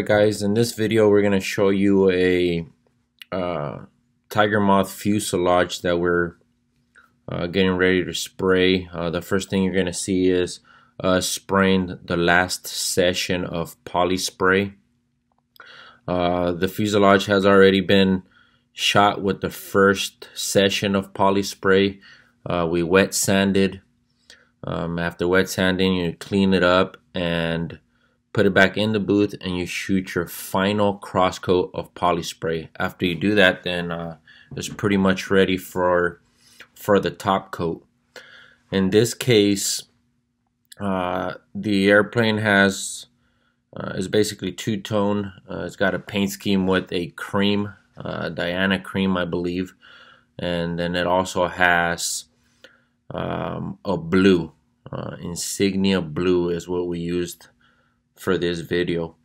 Alright guys, in this video we're going to show you a uh, tiger moth fuselage that we're uh, getting ready to spray. Uh, the first thing you're going to see is uh, spraying the last session of poly spray. Uh, the fuselage has already been shot with the first session of poly spray. Uh, we wet sanded. Um, after wet sanding you clean it up and put it back in the booth and you shoot your final cross coat of poly spray. After you do that then uh, it's pretty much ready for for the top coat. In this case uh, the airplane has uh, is basically two-tone. Uh, it's got a paint scheme with a cream uh, Diana cream I believe. And then it also has um, a blue uh, insignia blue is what we used for this video.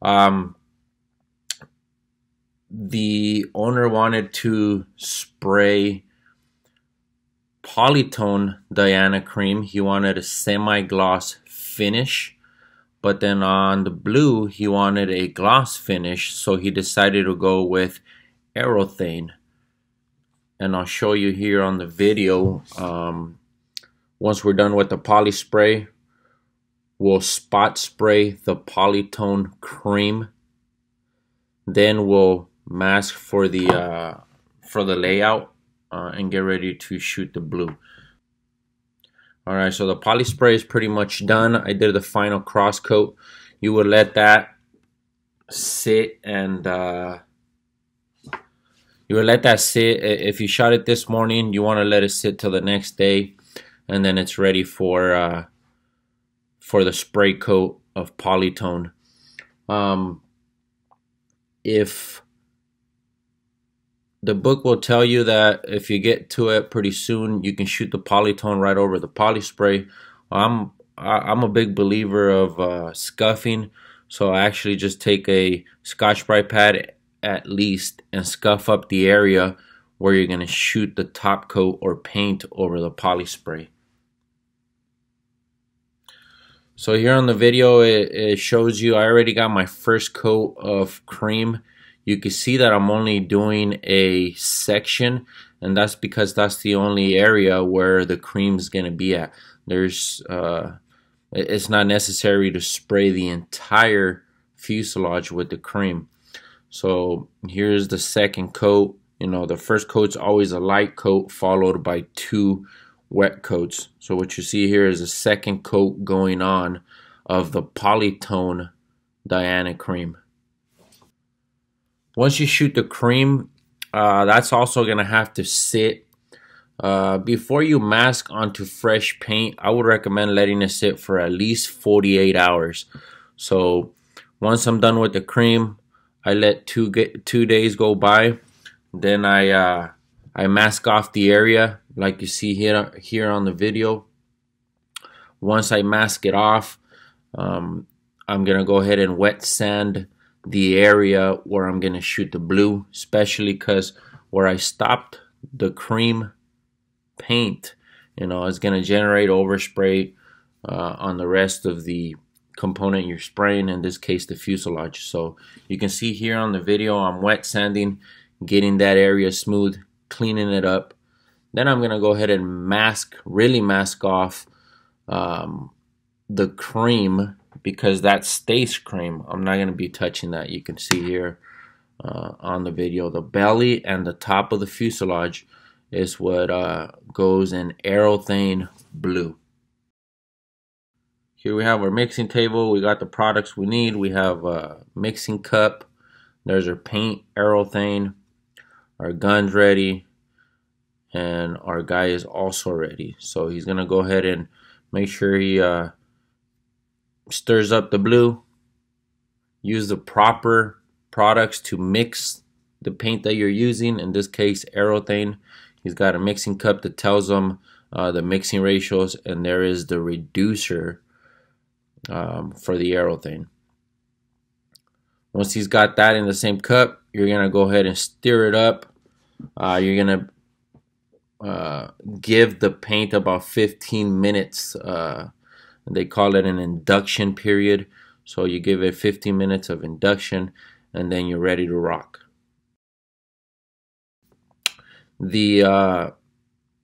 Um, the owner wanted to spray polytone Diana cream. He wanted a semi-gloss finish. But then on the blue, he wanted a gloss finish. So he decided to go with Aerothane. And I'll show you here on the video. Um, once we're done with the poly spray, We'll spot spray the polytone cream. Then we'll mask for the uh, for the layout uh, and get ready to shoot the blue. Alright, so the poly spray is pretty much done. I did the final cross coat. You would let that sit and uh, you would let that sit. If you shot it this morning, you want to let it sit till the next day and then it's ready for uh, for the spray coat of polytone. Um, if the book will tell you that if you get to it pretty soon, you can shoot the polytone right over the poly spray. I'm I'm a big believer of uh, scuffing, so I actually just take a Scotch-Brite pad at least and scuff up the area where you're going to shoot the top coat or paint over the poly spray. So here on the video, it, it, shows you I already got my first coat of cream. You can see that I'm only doing a section and that's because that's the only area where the cream is going to be at. There's, uh, it's not necessary to spray the entire fuselage with the cream. So here's the second coat. You know, the first coat's always a light coat followed by two wet coats. So what you see here is a second coat going on of the Polytone Diana cream. Once you shoot the cream, uh, that's also going to have to sit. Uh, before you mask onto fresh paint, I would recommend letting it sit for at least 48 hours. So once I'm done with the cream, I let two get two days go by. Then I uh, I mask off the area like you see here here on the video. Once I mask it off um, I'm gonna go ahead and wet sand the area where I'm gonna shoot the blue especially because where I stopped the cream paint you know it's gonna generate overspray uh, on the rest of the component you're spraying in this case the fuselage. So you can see here on the video I'm wet sanding getting that area smooth cleaning it up. Then I'm going to go ahead and mask, really mask off um, the cream because that's Stace cream. I'm not going to be touching that. You can see here uh, on the video. The belly and the top of the fuselage is what uh, goes in aerothane blue. Here we have our mixing table. We got the products we need. We have a mixing cup. There's our paint, aerothane, our gun's ready and our guy is also ready. So he's gonna go ahead and make sure he uh, stirs up the blue use the proper products to mix the paint that you're using. In this case aerothane he's got a mixing cup that tells him uh, the mixing ratios and there is the reducer um, for the aerothane once he's got that in the same cup you're gonna go ahead and stir it up uh, you're gonna uh, give the paint about 15 minutes. Uh, they call it an induction period. So you give it 15 minutes of induction and then you're ready to rock. The uh,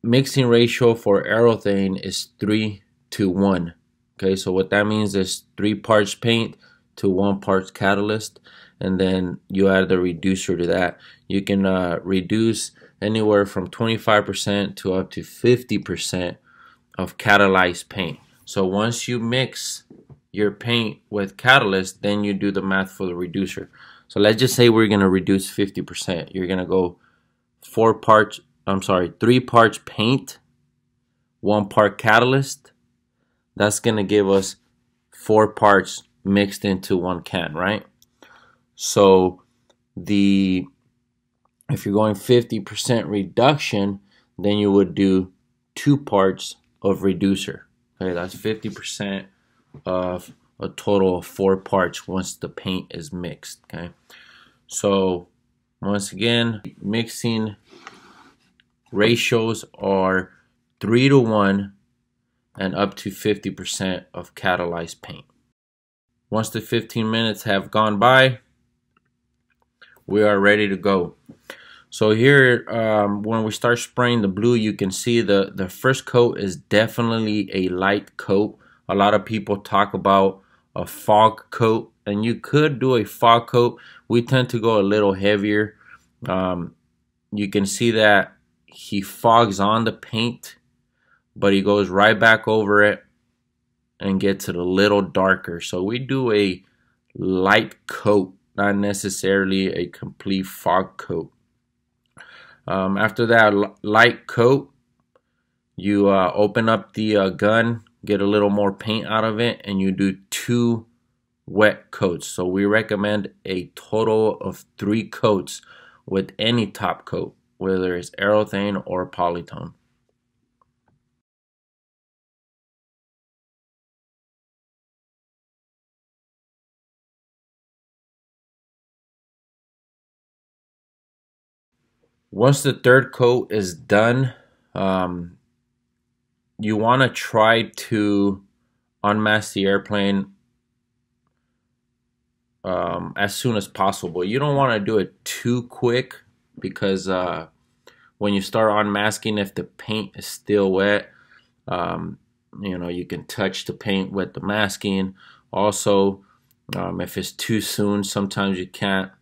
mixing ratio for aerothane is 3 to 1. Okay, so what that means is 3 parts paint to 1 parts catalyst and then you add the reducer to that. You can uh, reduce anywhere from 25% to up to 50% of catalyzed paint. So once you mix your paint with catalyst, then you do the math for the reducer. So let's just say we're going to reduce 50%. You're going to go four parts, I'm sorry, three parts paint, one part catalyst. That's going to give us four parts mixed into one can, right? So the if you're going 50% reduction, then you would do two parts of reducer. Okay, that's 50% of a total of four parts once the paint is mixed. Okay, so once again, mixing ratios are three to one and up to 50% of catalyzed paint. Once the 15 minutes have gone by, we are ready to go. So here, um, when we start spraying the blue, you can see the, the first coat is definitely a light coat. A lot of people talk about a fog coat, and you could do a fog coat. We tend to go a little heavier. Um, you can see that he fogs on the paint, but he goes right back over it and gets it a little darker. So we do a light coat not necessarily a complete fog coat. Um, after that light coat, you uh, open up the uh, gun, get a little more paint out of it, and you do two wet coats. So we recommend a total of three coats with any top coat, whether it's aerothane or polytone. Once the third coat is done, um, you want to try to unmask the airplane um, as soon as possible. You don't want to do it too quick because uh, when you start unmasking, if the paint is still wet, um, you know, you can touch the paint with the masking. Also, um, if it's too soon, sometimes you can't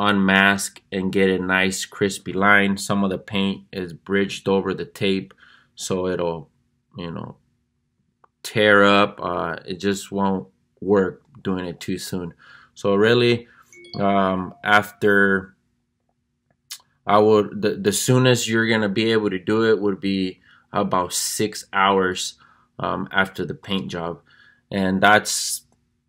unmask and get a nice crispy line. Some of the paint is bridged over the tape so it'll, you know, tear up. Uh, it just won't work doing it too soon. So really, um, after I would, the, the soonest you're going to be able to do it would be about six hours um, after the paint job. And that's,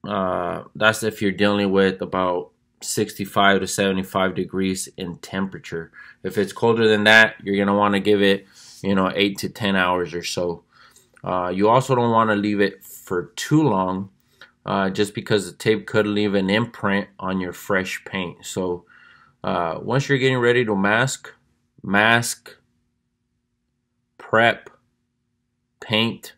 uh, that's if you're dealing with about 65 to 75 degrees in temperature. If it's colder than that, you're going to want to give it, you know, 8 to 10 hours or so. Uh, you also don't want to leave it for too long uh, just because the tape could leave an imprint on your fresh paint. So uh, once you're getting ready to mask, mask, prep, paint,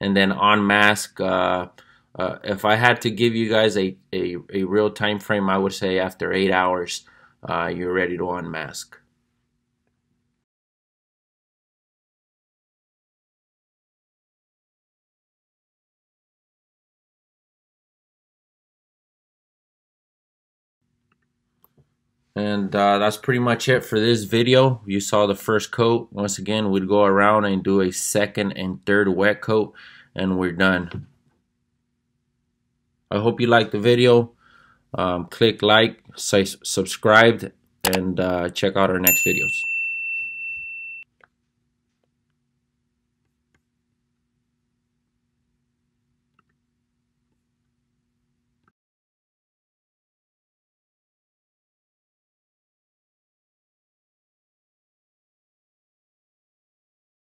and then unmask uh, uh, if I had to give you guys a, a, a, real time frame, I would say after eight hours, uh, you're ready to unmask. And uh, that's pretty much it for this video. You saw the first coat. Once again, we'd go around and do a second and third wet coat, and we're done. I hope you liked the video. Um, click like, say and uh, check out our next videos.